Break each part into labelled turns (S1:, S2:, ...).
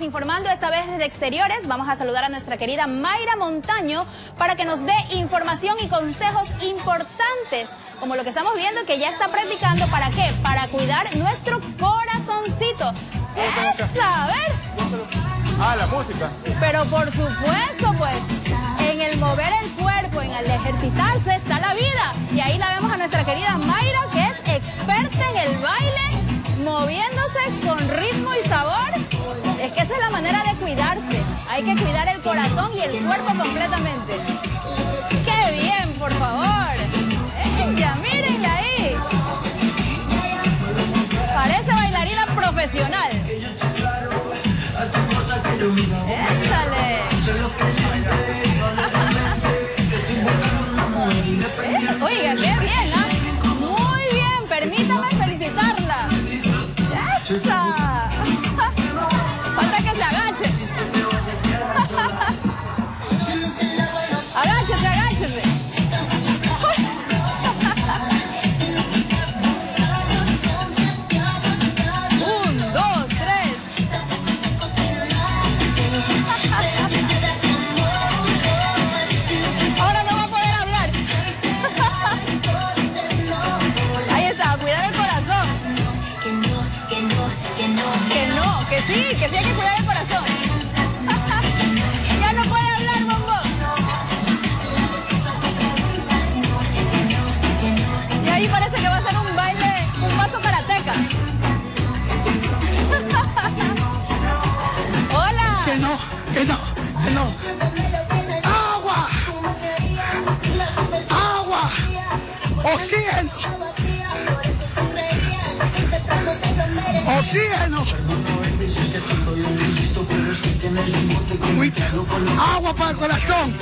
S1: informando esta vez desde exteriores. Vamos a saludar a nuestra querida Mayra Montaño para que nos dé información y consejos importantes, como lo que estamos viendo que ya está practicando. ¿Para qué? Para cuidar nuestro corazoncito. ¡Esa! A ver.
S2: Ah, la música.
S1: Pero por supuesto, pues, en el mover el cuerpo, en el ejercitarse está la vida. Y ahí la vemos a nuestra querida Mayra, que es experta en el baile, moviéndose con ritmo y sabor. Manera de cuidarse. Hay que cuidar el corazón y el cuerpo completamente. ¡Qué bien, por favor! ¡Ella, mírenla ahí! Parece bailarina profesional.
S3: ¡Oxígeno! ¡Oxígeno! ¡Agua para el corazón!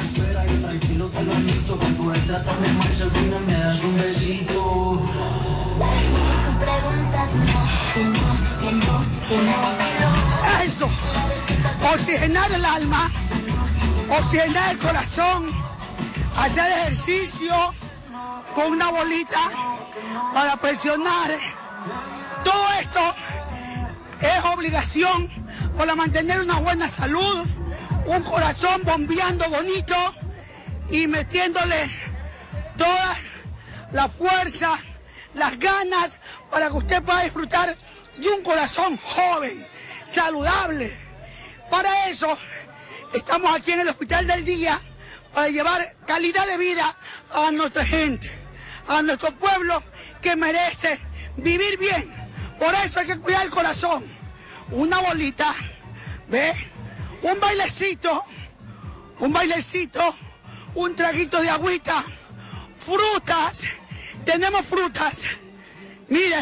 S3: Eso. Oxigenar el alma, oxigenar el corazón, hacer ejercicio con una bolita para presionar. Todo esto es obligación para mantener una buena salud, un corazón bombeando bonito y metiéndole toda la fuerza, las ganas para que usted pueda disfrutar de un corazón joven, saludable. Para eso estamos aquí en el Hospital del Día para llevar calidad de vida a nuestra gente, a nuestro pueblo que merece vivir bien. Por eso hay que cuidar el corazón. Una bolita, ¿ve? Un bailecito, un bailecito, un traguito de agüita, frutas, tenemos frutas. Mire,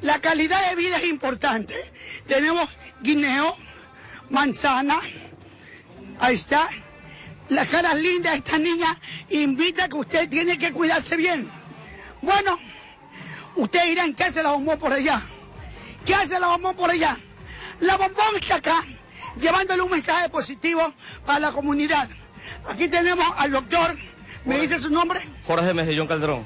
S3: la calidad de vida es importante. Tenemos guineo, manzana, ahí está. Las caras lindas de esta niña invita a que usted tiene que cuidarse bien. Bueno, ustedes dirán, ¿qué hace la bombón por allá? ¿Qué hace la bombón por allá? La bombón está acá, llevándole un mensaje positivo para la comunidad. Aquí tenemos al doctor, ¿me dice su nombre?
S4: Jorge Mejillón Calderón.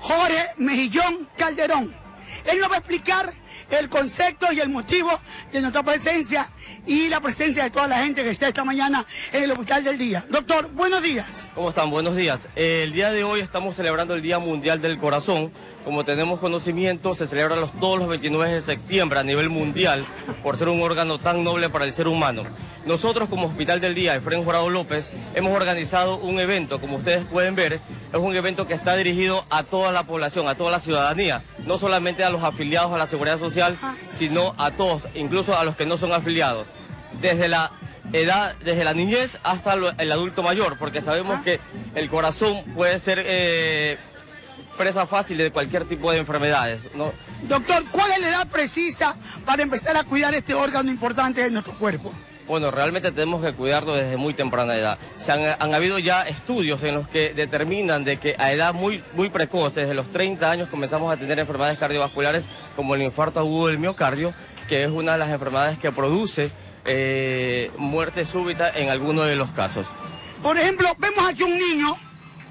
S3: Jorge Mejillón Calderón. Él nos va a explicar el concepto y el motivo de nuestra presencia y la presencia de toda la gente que está esta mañana en el Hospital del Día. Doctor, buenos días.
S4: ¿Cómo están? Buenos días. El día de hoy estamos celebrando el Día Mundial del Corazón. Como tenemos conocimiento, se celebra los, todos los 29 de septiembre a nivel mundial por ser un órgano tan noble para el ser humano. Nosotros como Hospital del Día, Efraín Jurado López, hemos organizado un evento, como ustedes pueden ver, es un evento que está dirigido a toda la población, a toda la ciudadanía, no solamente a los afiliados a la Seguridad Social, sino a todos, incluso a los que no son afiliados. Desde la edad, desde la niñez hasta el adulto mayor, porque sabemos que el corazón puede ser eh, presa fácil de cualquier tipo de enfermedades. ¿no?
S3: Doctor, ¿cuál es la edad precisa para empezar a cuidar este órgano importante de nuestro cuerpo?
S4: Bueno, realmente tenemos que cuidarlo desde muy temprana edad. Se han, habido ya estudios en los que determinan de que a edad muy, muy precoz, desde los 30 años, comenzamos a tener enfermedades cardiovasculares como el infarto agudo del miocardio, que es una de las enfermedades que produce eh, muerte súbita en algunos de los casos.
S3: Por ejemplo, vemos aquí un niño,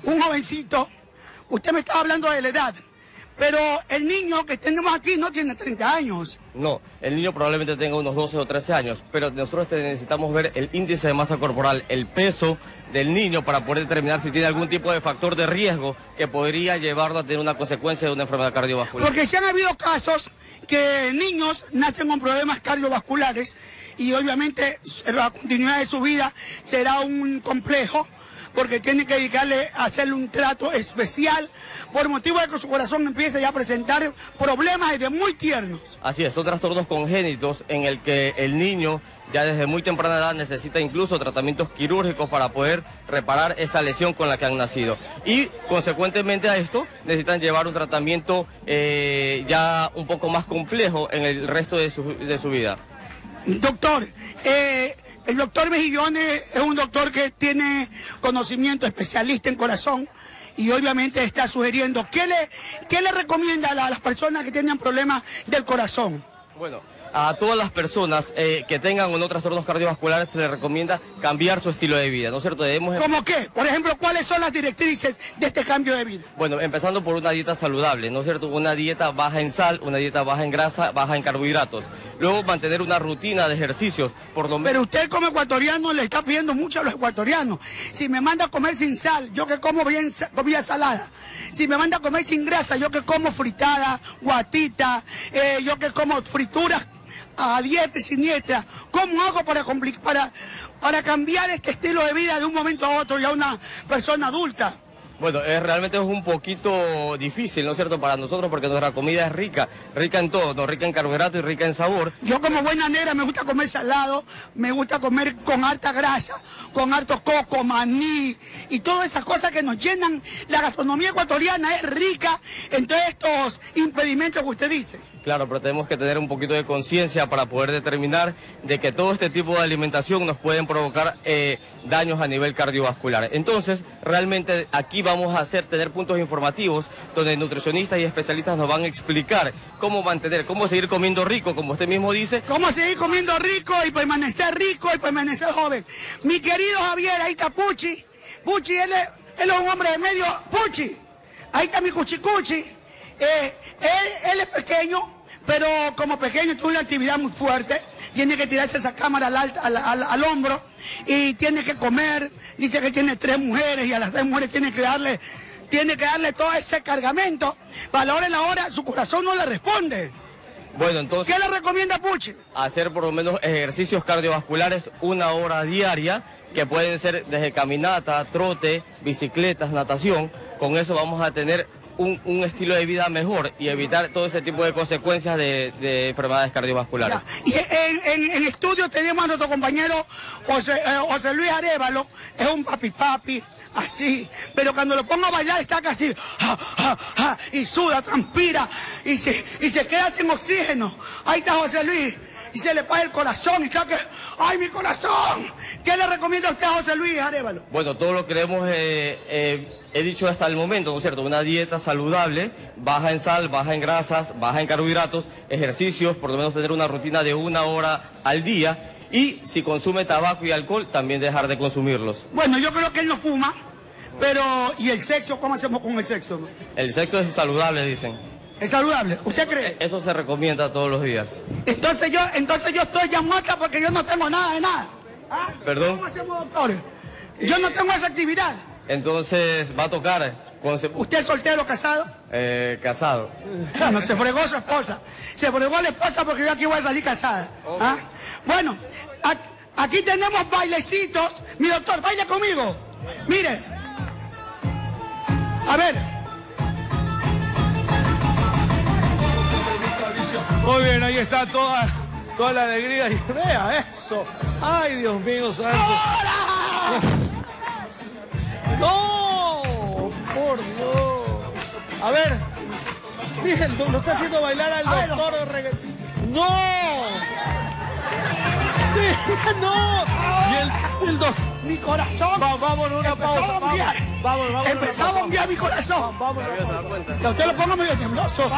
S3: un jovencito, usted me estaba hablando de la edad. Pero el niño que tenemos aquí no tiene 30 años.
S4: No, el niño probablemente tenga unos 12 o 13 años, pero nosotros necesitamos ver el índice de masa corporal, el peso del niño para poder determinar si tiene algún tipo de factor de riesgo que podría llevarlo a tener una consecuencia de una enfermedad cardiovascular.
S3: Porque se han habido casos que niños nacen con problemas cardiovasculares y obviamente la continuidad de su vida será un complejo porque tiene que dedicarle a hacerle un trato especial por motivo de que su corazón empiece ya a presentar problemas desde muy tiernos.
S4: Así es, son trastornos congénitos en el que el niño ya desde muy temprana edad necesita incluso tratamientos quirúrgicos para poder reparar esa lesión con la que han nacido. Y consecuentemente a esto necesitan llevar un tratamiento eh, ya un poco más complejo en el resto de su, de su vida.
S3: Doctor, eh, el doctor Mejillones es un doctor que tiene conocimiento especialista en corazón y obviamente está sugiriendo, ¿qué le, qué le recomienda a las personas que tienen problemas del corazón?
S4: Bueno, a todas las personas eh, que tengan o no trastornos cardiovasculares se les recomienda cambiar su estilo de vida, ¿no es cierto? Debemos...
S3: ¿Cómo qué? Por ejemplo, ¿cuáles son las directrices de este cambio de vida?
S4: Bueno, empezando por una dieta saludable, ¿no es cierto? Una dieta baja en sal, una dieta baja en grasa, baja en carbohidratos. Luego mantener una rutina de ejercicios, por lo menos...
S3: Pero usted como ecuatoriano le está pidiendo mucho a los ecuatorianos. Si me manda a comer sin sal, yo que como bien comida salada. Si me manda a comer sin grasa, yo que como fritada, guatita, eh, yo que como frituras a dieta y siniestra. ¿Cómo hago para, para, para cambiar este estilo de vida de un momento a otro y a una persona adulta?
S4: Bueno, es, realmente es un poquito difícil, ¿no es cierto?, para nosotros porque nuestra comida es rica, rica en todo, ¿no? rica en carbohidratos y rica en sabor.
S3: Yo como buena negra me gusta comer salado, me gusta comer con alta grasa, con alto coco, maní y todas esas cosas que nos llenan. La gastronomía ecuatoriana es rica en todos estos impedimentos que usted dice.
S4: Claro, pero tenemos que tener un poquito de conciencia para poder determinar de que todo este tipo de alimentación nos pueden provocar eh, daños a nivel cardiovascular. Entonces, realmente aquí vamos a hacer tener puntos informativos donde nutricionistas y especialistas nos van a explicar cómo mantener, cómo seguir comiendo rico, como usted mismo dice.
S3: Cómo seguir comiendo rico y permanecer rico y permanecer joven. Mi querido Javier, ahí está Puchi. Puchi, él es, él es un hombre de medio. Puchi, ahí está mi cuchicuchi. Eh, él, él es pequeño, pero como pequeño tuvo una actividad muy fuerte, tiene que tirarse esa cámara al, al, hombro y tiene que comer, dice que tiene tres mujeres y a las tres mujeres tiene que darle, tiene que darle todo ese cargamento, para la hora en la hora su corazón no le responde.
S4: Bueno, entonces...
S3: ¿Qué le recomienda Puchi?
S4: Hacer por lo menos ejercicios cardiovasculares una hora diaria, que pueden ser desde caminata, trote, bicicletas, natación. Con eso vamos a tener un, estilo de vida mejor y evitar todo este tipo de consecuencias de, enfermedades cardiovasculares.
S3: Y en, en, estudio tenemos a nuestro compañero José, eh, José Luis Arevalo, es un papi papi, así, pero cuando lo pongo a bailar está casi, y suda, transpira, y se, y se queda sin oxígeno. Ahí está José Luis y se le paga el corazón y está que, ¡ay, mi corazón! ¿Qué le recomienda a usted a José Luis Arevalo?
S4: Bueno, todo lo que hemos, eh, eh, he dicho hasta el momento, ¿no es cierto? Una dieta saludable, baja en sal, baja en grasas, baja en carbohidratos, ejercicios, por lo menos tener una rutina de una hora al día y si consume tabaco y alcohol, también dejar de consumirlos.
S3: Bueno, yo creo que él no fuma, pero ¿y el sexo? ¿Cómo hacemos con el sexo?
S4: El sexo es saludable, dicen.
S3: ¿Es saludable? ¿Usted cree?
S4: Eso se recomienda todos los días.
S3: Entonces yo, entonces yo estoy ya muerta porque yo no tengo nada de nada.
S4: ¿Ah? ¿Perdón?
S3: ¿Cómo hacemos, doctores? Yo no tengo esa actividad.
S4: Entonces va a tocar.
S3: ¿Usted es soltero, casado?
S4: Eh, casado.
S3: Bueno, se fregó su esposa. Se fregó la esposa porque yo aquí voy a salir casada. ¿Ah? Bueno, aquí tenemos bailecitos. Mi doctor, baile conmigo. Mire. A ver.
S5: Muy bien, ahí está toda, toda la alegría. Y vea eso. Ay, Dios mío, santo. ¡No! Por Dios. A ver. Miren, lo está haciendo bailar al doctor de reggaetón. ¡No! ¡No! Y el, el doctor.
S3: Mi corazón.
S5: Va, vamos a una pausa.
S3: A bombear.
S5: Vamos, vamos,
S3: Empezó a bombear mi corazón.
S5: Vamos,
S3: Que usted lo ponga medio tembloso.